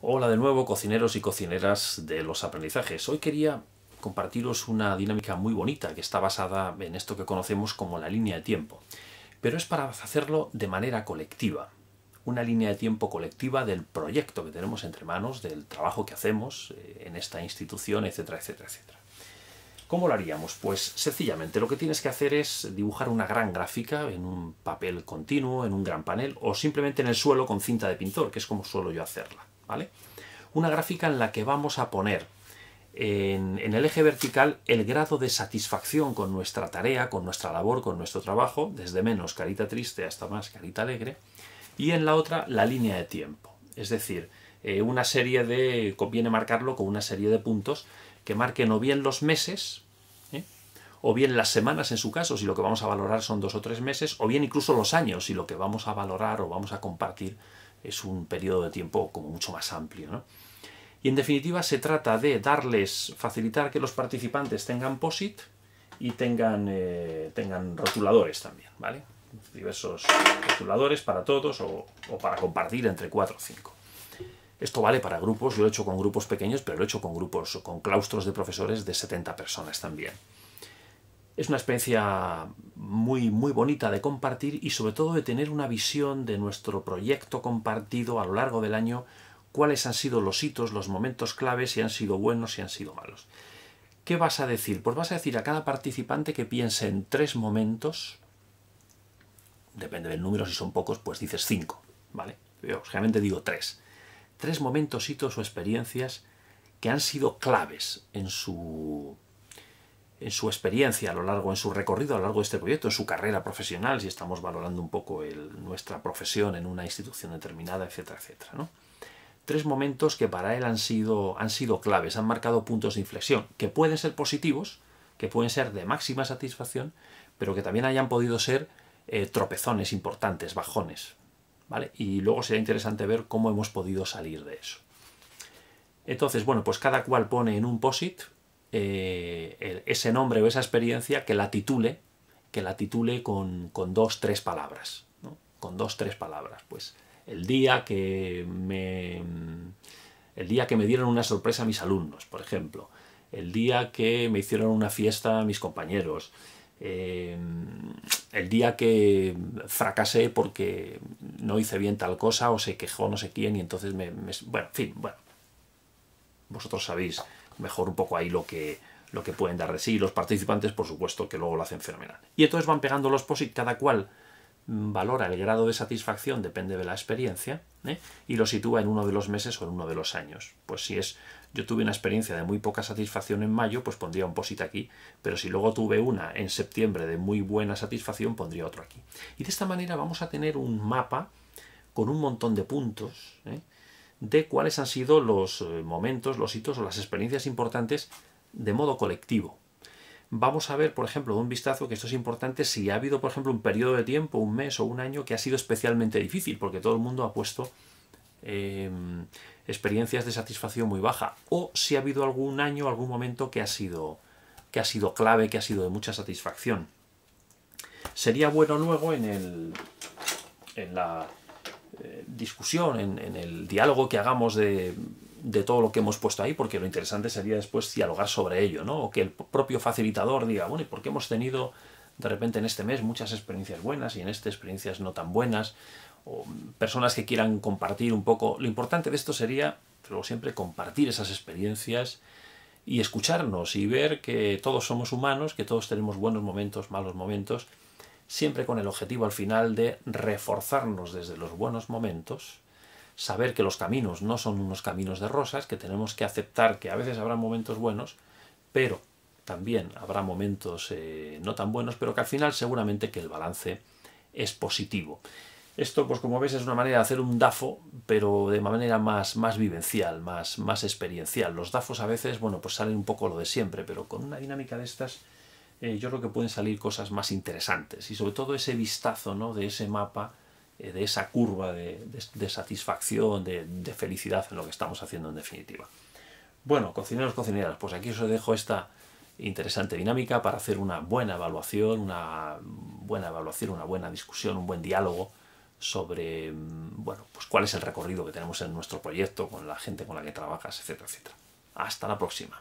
Hola de nuevo, cocineros y cocineras de los aprendizajes. Hoy quería compartiros una dinámica muy bonita que está basada en esto que conocemos como la línea de tiempo. Pero es para hacerlo de manera colectiva. Una línea de tiempo colectiva del proyecto que tenemos entre manos, del trabajo que hacemos eh, en esta institución, etcétera, etcétera, etcétera. ¿Cómo lo haríamos? Pues sencillamente lo que tienes que hacer es dibujar una gran gráfica en un papel continuo, en un gran panel o simplemente en el suelo con cinta de pintor, que es como suelo yo hacerla. ¿Vale? Una gráfica en la que vamos a poner en, el eje vertical el grado de satisfacción con nuestra tarea, con nuestra labor, con nuestro trabajo, desde menos carita triste hasta más carita alegre, y en la otra la línea de tiempo. Es decir, eh, una serie de, conviene marcarlo con una serie de puntos que marquen o bien los meses, ¿eh? o bien las semanas en su caso, si lo que vamos a valorar son dos o tres meses, o bien incluso los años, si lo que vamos a valorar o vamos a compartir es un periodo de tiempo como mucho más amplio. Y en definitiva se trata de darles, facilitar que los participantes tengan POSIT y tengan, eh, tengan rotuladores también, ¿vale? Diversos rotuladores para todos o, para compartir entre cuatro o cinco. Esto vale para grupos, lo he hecho con grupos pequeños, pero lo he hecho con grupos, con claustros de profesores de 70 personas también. Es una experiencia muy, muy bonita de compartir y sobre todo de tener una visión de nuestro proyecto compartido a lo largo del año, cuáles han sido los hitos, los momentos claves, si han sido buenos, si han sido malos. ¿Qué vas a decir? Pues vas a decir a cada participante que piense en tres momentos, depende del número, si son pocos, pues dices cinco, ¿vale? Yo generalmente digo tres. Tres momentos, hitos o experiencias que han sido claves en su en su experiencia a lo largo, en su recorrido a lo largo de este proyecto, en su carrera profesional, si estamos valorando un poco nuestra profesión en una institución determinada, etcétera, etcétera. Tres momentos que para él han sido, han sido claves, han marcado puntos de inflexión, que pueden ser positivos, que pueden ser de máxima satisfacción, pero que también hayan podido ser eh, tropezones importantes, bajones. ¿vale? Y luego sería interesante ver cómo hemos podido salir de eso. Entonces, bueno, pues cada cual pone en un POSIT eh, ese nombre o esa experiencia que la titule, que la titule con, dos, tres palabras. Con dos, tres palabras. Pues el día que me. El día que me dieron una sorpresa a mis alumnos, por ejemplo. El día que me hicieron una fiesta a mis compañeros. Em, el día que fracasé porque no hice bien tal cosa o se quejó no sé quién y entonces me, me bueno, en fin, bueno, vosotros sabéis mejor un poco ahí lo que, lo que pueden dar de sí. Los participantes, por supuesto, que luego lo hacen fenomenal. Y entonces van pegando los POSIT, cada cual valora el grado de satisfacción, depende de la experiencia, ¿eh? y lo sitúa en uno de los meses o en uno de los años. Pues si es, yo tuve una experiencia de muy poca satisfacción en mayo, pues pondría un POSIT aquí, pero si luego tuve una en septiembre de muy buena satisfacción, pondría otro aquí. Y de esta manera vamos a tener un mapa con un montón de puntos, ¿eh? De cuáles han sido los eh, momentos, los hitos o las experiencias importantes de modo colectivo. Vamos a ver, por ejemplo, de un vistazo que esto es importante si ha habido, por ejemplo, un periodo de tiempo, un mes o un año que ha sido especialmente difícil, porque todo el mundo ha puesto em, experiencias de satisfacción muy baja, o si ha habido algún año, algún momento que ha sido, que ha sido clave, que ha sido de mucha satisfacción. Sería bueno luego en, el, en la discusión, en, el diálogo que hagamos de, todo lo que hemos puesto ahí, porque lo interesante sería después dialogar sobre ello, ¿no? O que el propio facilitador diga, bueno, ¿y por qué hemos tenido de repente en este mes muchas experiencias buenas y en este experiencias no tan buenas? O personas que quieran compartir un poco. Lo importante de esto sería, pero siempre, compartir esas experiencias y escucharnos y ver que todos somos humanos, que todos tenemos buenos momentos, malos momentos, siempre con el objetivo al final de reforzarnos desde los buenos momentos, saber que los caminos no son unos caminos de rosas, que tenemos que aceptar que a veces habrá momentos buenos, pero también habrá momentos eh, no tan buenos, pero que al final seguramente que el balance es positivo. Esto, pues como ves, es una manera de hacer un DAFO, pero de manera más, más vivencial, más, más experiencial. Los DAFOs a veces, bueno, pues salen un poco lo de siempre, pero con una dinámica de estas eh, yo creo que pueden salir cosas más interesantes y sobre todo ese vistazo ¿no? de ese mapa, eh, de esa curva de, satisfacción, de, felicidad en lo que estamos haciendo en definitiva. Bueno, cocineros, cocineras, pues aquí os dejo esta interesante dinámica para hacer una buena evaluación, una buena evaluación, una buena discusión, un buen diálogo sobre mm, bueno, pues cuál es el recorrido que tenemos en nuestro proyecto, con la gente con la que trabajas, etcétera, etcétera. Hasta la próxima.